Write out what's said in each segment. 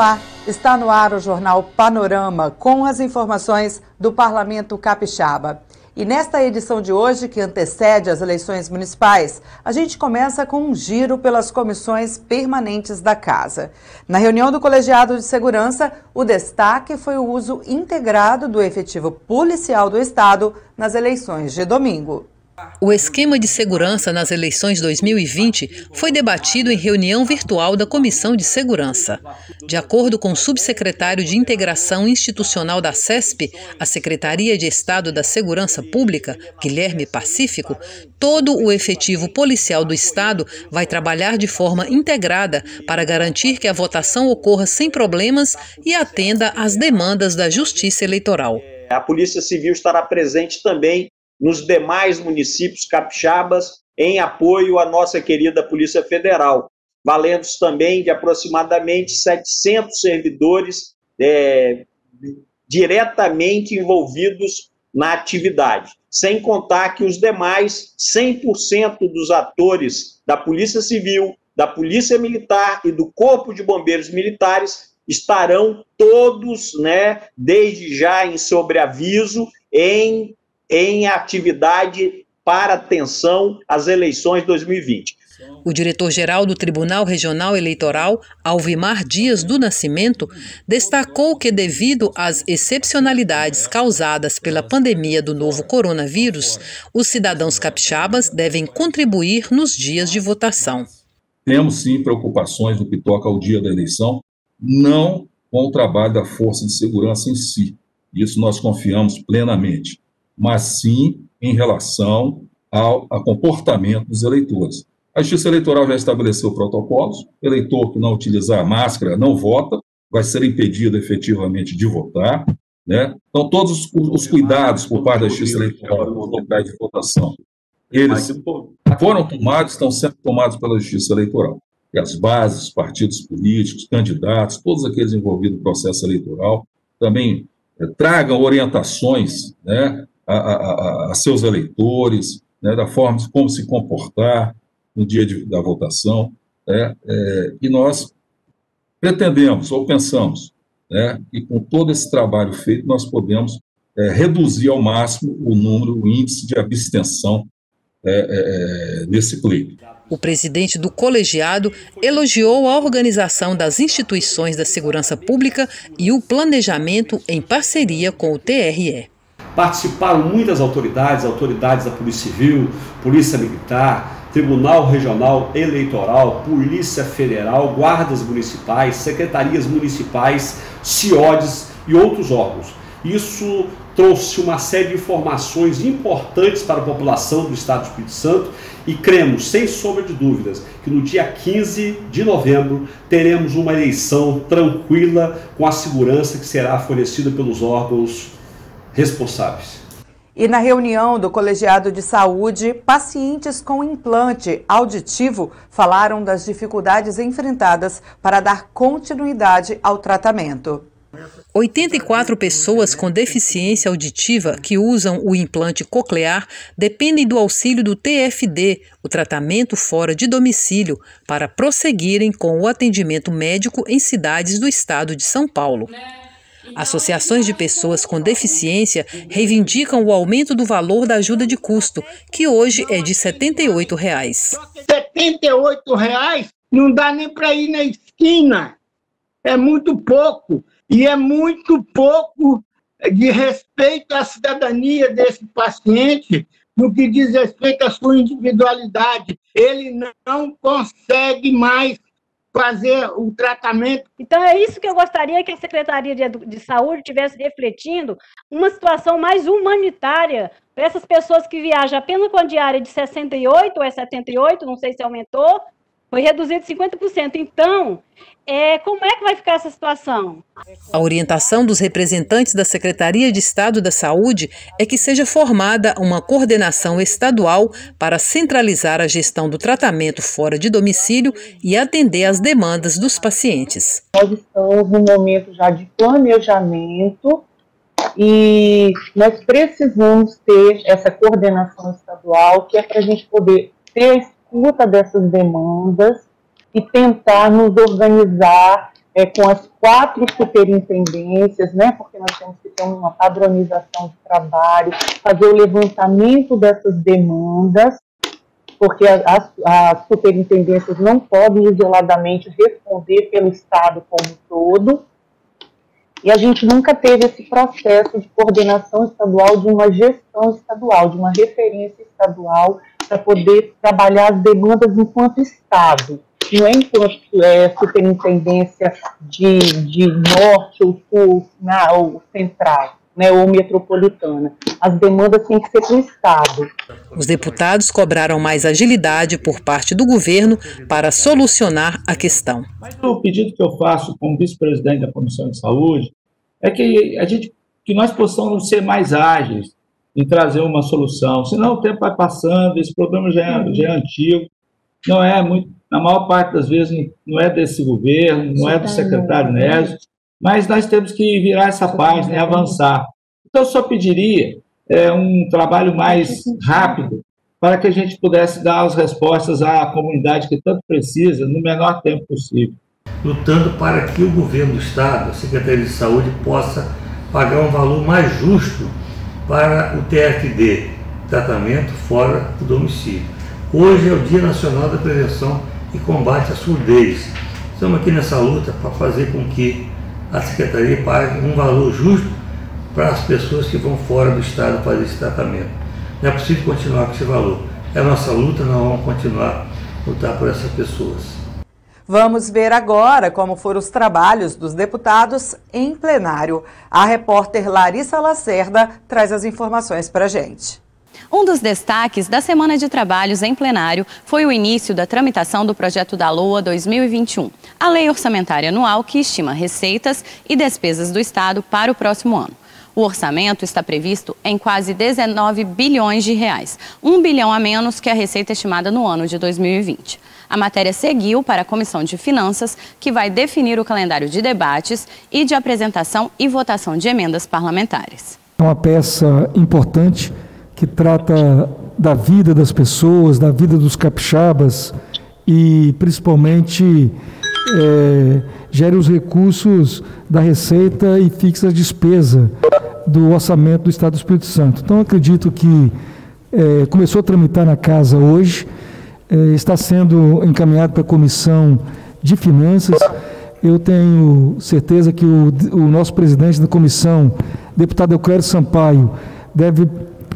Olá, está no ar o jornal Panorama com as informações do Parlamento Capixaba. E nesta edição de hoje, que antecede as eleições municipais, a gente começa com um giro pelas comissões permanentes da Casa. Na reunião do Colegiado de Segurança, o destaque foi o uso integrado do efetivo policial do Estado nas eleições de domingo. O esquema de segurança nas eleições 2020 foi debatido em reunião virtual da Comissão de Segurança. De acordo com o subsecretário de Integração Institucional da CESP, a Secretaria de Estado da Segurança Pública, Guilherme Pacífico, todo o efetivo policial do Estado vai trabalhar de forma integrada para garantir que a votação ocorra sem problemas e atenda às demandas da Justiça Eleitoral. A Polícia Civil estará presente também nos demais municípios capixabas em apoio à nossa querida Polícia Federal, valendo também de aproximadamente 700 servidores é, diretamente envolvidos na atividade, sem contar que os demais 100% dos atores da Polícia Civil, da Polícia Militar e do Corpo de Bombeiros Militares estarão todos, né, desde já em sobreaviso, em em atividade para atenção às eleições 2020. O diretor-geral do Tribunal Regional Eleitoral, Alvimar Dias do Nascimento, destacou que, devido às excepcionalidades causadas pela pandemia do novo coronavírus, os cidadãos capixabas devem contribuir nos dias de votação. Temos sim preocupações no que toca ao dia da eleição, não com o trabalho da Força de Segurança em si. Isso nós confiamos plenamente mas sim em relação ao, ao comportamento dos eleitores. A Justiça Eleitoral já estabeleceu protocolos, eleitor que não utilizar máscara não vota, vai ser impedido efetivamente de votar, né? Então, todos os, os cuidados por parte da Justiça Eleitoral no local de votação, eles foram tomados, estão sendo tomados pela Justiça Eleitoral. E as bases, os partidos políticos, candidatos, todos aqueles envolvidos no processo eleitoral, também é, tragam orientações, né, a, a, a seus eleitores, né, da forma de como se comportar no dia de, da votação, né, é, e nós pretendemos ou pensamos né, que com todo esse trabalho feito nós podemos é, reduzir ao máximo o número, o índice de abstenção é, é, é nesse pleito. O presidente do colegiado elogiou a organização das instituições da segurança pública e o planejamento em parceria com o TRE. Participaram muitas autoridades, autoridades da Polícia Civil, Polícia Militar, Tribunal Regional Eleitoral, Polícia Federal, guardas municipais, secretarias municipais, CIODES e outros órgãos. Isso trouxe uma série de informações importantes para a população do Estado do Espírito Santo e cremos, sem sombra de dúvidas, que no dia 15 de novembro teremos uma eleição tranquila com a segurança que será fornecida pelos órgãos responsáveis. E na reunião do Colegiado de Saúde, pacientes com implante auditivo falaram das dificuldades enfrentadas para dar continuidade ao tratamento. 84 pessoas com deficiência auditiva que usam o implante coclear dependem do auxílio do TFD, o tratamento fora de domicílio, para prosseguirem com o atendimento médico em cidades do estado de São Paulo. Associações de pessoas com deficiência reivindicam o aumento do valor da ajuda de custo, que hoje é de 78 reais. 78 reais não dá nem para ir na esquina. É muito pouco. E é muito pouco de respeito à cidadania desse paciente no que diz respeito à sua individualidade. Ele não consegue mais fazer o tratamento. Então, é isso que eu gostaria que a Secretaria de, de Saúde tivesse refletindo, uma situação mais humanitária para essas pessoas que viajam apenas com a diária de 68 ou é 78, não sei se aumentou, foi reduzido 50%. Então, é, como é que vai ficar essa situação? A orientação dos representantes da Secretaria de Estado da Saúde é que seja formada uma coordenação estadual para centralizar a gestão do tratamento fora de domicílio e atender às demandas dos pacientes. Nós estamos no momento já de planejamento e nós precisamos ter essa coordenação estadual, que é para a gente poder ter escuta dessas demandas e tentar nos organizar é, com as quatro superintendências, né, porque nós temos que ter uma padronização de trabalho, fazer o levantamento dessas demandas, porque as, as superintendências não podem isoladamente responder pelo Estado como um todo, e a gente nunca teve esse processo de coordenação estadual, de uma gestão estadual, de uma referência estadual, para poder trabalhar as demandas enquanto Estado não é enquanto é, superintendência de, de norte ou sul, na, ou central. Né, ou metropolitana. As demandas têm que ser para o Estado. Os deputados cobraram mais agilidade por parte do governo para solucionar a questão. Mas o pedido que eu faço como vice-presidente da Comissão de Saúde é que a gente que nós possamos ser mais ágeis em trazer uma solução. Senão o tempo vai passando, esse problema já é, já é antigo, não é muito na maior parte das vezes não é desse governo, não é do secretário Nésio, mas nós temos que virar essa página e avançar. Então, eu só pediria é, um trabalho mais rápido para que a gente pudesse dar as respostas à comunidade que tanto precisa no menor tempo possível. Lutando para que o governo do Estado, a Secretaria de Saúde, possa pagar um valor mais justo para o TFD, tratamento fora do domicílio. Hoje é o Dia Nacional da Prevenção e combate à surdez. Estamos aqui nessa luta para fazer com que a Secretaria pague um valor justo para as pessoas que vão fora do Estado fazer esse tratamento. Não é possível continuar com esse valor. É a nossa luta, nós vamos continuar lutar por essas pessoas. Vamos ver agora como foram os trabalhos dos deputados em plenário. A repórter Larissa Lacerda traz as informações para a gente. Um dos destaques da semana de trabalhos em plenário foi o início da tramitação do projeto da LOA 2021, a lei orçamentária anual que estima receitas e despesas do Estado para o próximo ano. O orçamento está previsto em quase 19 bilhões de reais, um bilhão a menos que a receita estimada no ano de 2020. A matéria seguiu para a Comissão de Finanças, que vai definir o calendário de debates e de apresentação e votação de emendas parlamentares. É uma peça importante que trata da vida das pessoas, da vida dos capixabas e principalmente é, gere os recursos da receita e fixa a despesa do orçamento do Estado do Espírito Santo. Então acredito que é, começou a tramitar na casa hoje, é, está sendo encaminhado para a comissão de finanças. Eu tenho certeza que o, o nosso presidente da comissão, deputado Euclério Sampaio, deve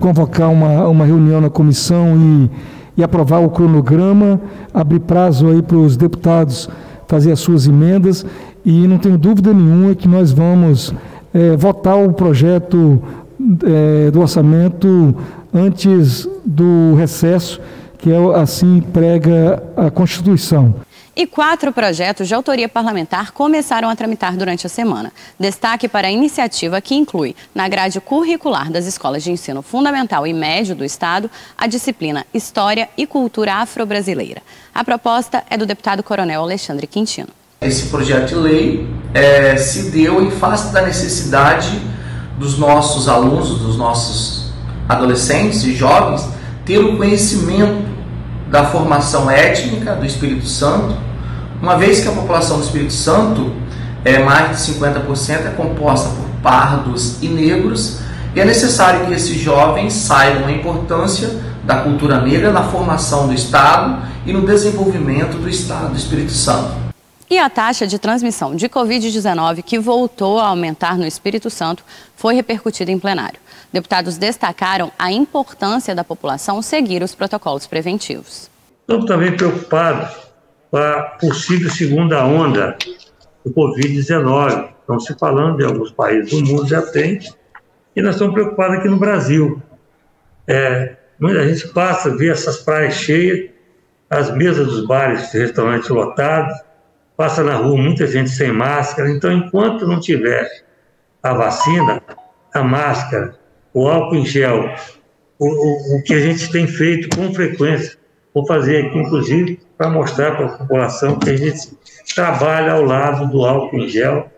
convocar uma, uma reunião na comissão e, e aprovar o cronograma, abrir prazo aí para os deputados fazer as suas emendas e não tenho dúvida nenhuma que nós vamos é, votar o projeto é, do orçamento antes do recesso, que é assim prega a Constituição. E quatro projetos de autoria parlamentar começaram a tramitar durante a semana. Destaque para a iniciativa que inclui, na grade curricular das escolas de ensino fundamental e médio do Estado, a disciplina História e Cultura Afro-Brasileira. A proposta é do deputado Coronel Alexandre Quintino. Esse projeto de lei é, se deu em face da necessidade dos nossos alunos, dos nossos adolescentes e jovens, ter o conhecimento da formação étnica do Espírito Santo, uma vez que a população do Espírito Santo é mais de 50% é composta por pardos e negros, e é necessário que esses jovens saibam a importância da cultura negra na formação do Estado e no desenvolvimento do Estado do Espírito Santo. E a taxa de transmissão de Covid-19, que voltou a aumentar no Espírito Santo, foi repercutida em plenário. Deputados destacaram a importância da população seguir os protocolos preventivos. Estamos também preocupados com a possível segunda onda do Covid-19. Estão se falando de alguns países do mundo já tem, e nós estamos preocupados aqui no Brasil. É, a gente passa, vê essas praias cheias, as mesas dos bares restaurantes lotados, passa na rua muita gente sem máscara. Então, enquanto não tiver a vacina, a máscara, o álcool em gel, o, o, o que a gente tem feito com frequência. Vou fazer aqui, inclusive, para mostrar para a população que a gente trabalha ao lado do álcool em gel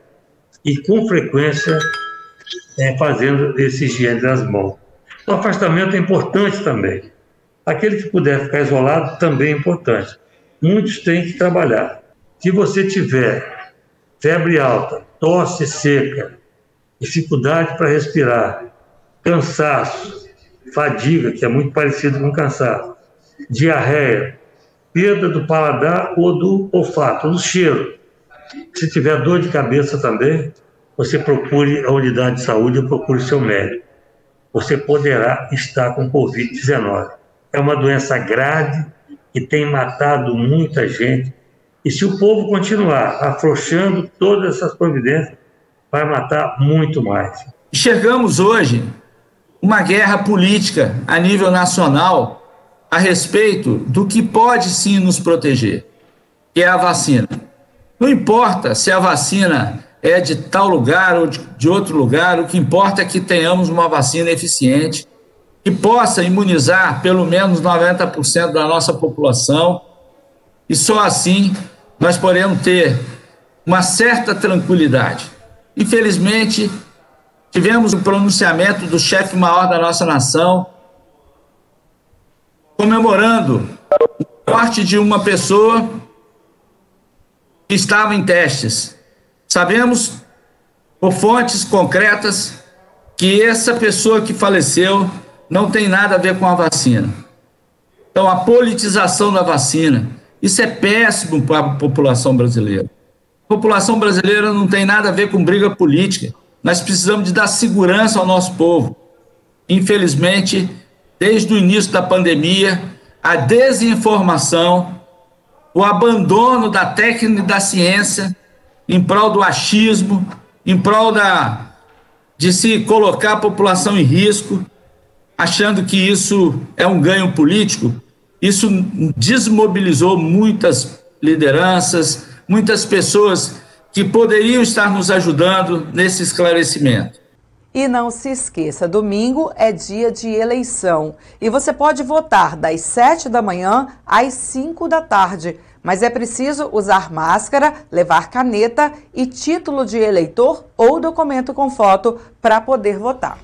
e com frequência é, fazendo esse higiene das mãos. O afastamento é importante também. Aquele que puder ficar isolado também é importante. Muitos têm que trabalhar. Se você tiver febre alta, tosse seca, dificuldade para respirar, cansaço, fadiga, que é muito parecido com cansaço, diarreia, perda do paladar ou do olfato, do cheiro. Se tiver dor de cabeça também, você procure a unidade de saúde ou procure seu médico. Você poderá estar com Covid-19. É uma doença grave que tem matado muita gente. E se o povo continuar afrouxando todas essas providências, vai matar muito mais. Enxergamos hoje uma guerra política a nível nacional a respeito do que pode sim nos proteger, que é a vacina. Não importa se a vacina é de tal lugar ou de outro lugar, o que importa é que tenhamos uma vacina eficiente que possa imunizar pelo menos 90% da nossa população e só assim nós podemos ter uma certa tranquilidade. Infelizmente, tivemos o pronunciamento do chefe maior da nossa nação comemorando a morte de uma pessoa que estava em testes. Sabemos, por fontes concretas, que essa pessoa que faleceu não tem nada a ver com a vacina. Então, a politização da vacina, isso é péssimo para a população brasileira. A população brasileira não tem nada a ver com briga política. Nós precisamos de dar segurança ao nosso povo. Infelizmente, desde o início da pandemia, a desinformação, o abandono da técnica e da ciência em prol do achismo, em prol da, de se colocar a população em risco, achando que isso é um ganho político, isso desmobilizou muitas lideranças, muitas pessoas que poderiam estar nos ajudando nesse esclarecimento. E não se esqueça, domingo é dia de eleição e você pode votar das 7 da manhã às 5 da tarde. Mas é preciso usar máscara, levar caneta e título de eleitor ou documento com foto para poder votar.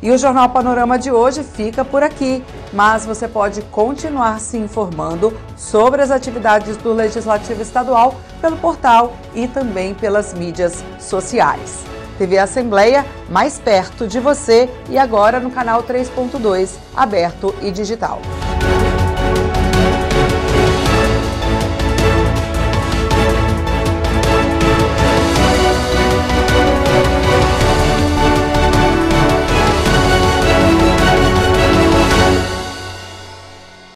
E o Jornal Panorama de hoje fica por aqui, mas você pode continuar se informando sobre as atividades do Legislativo Estadual pelo portal e também pelas mídias sociais. TV Assembleia, mais perto de você e agora no canal 3.2, aberto e digital.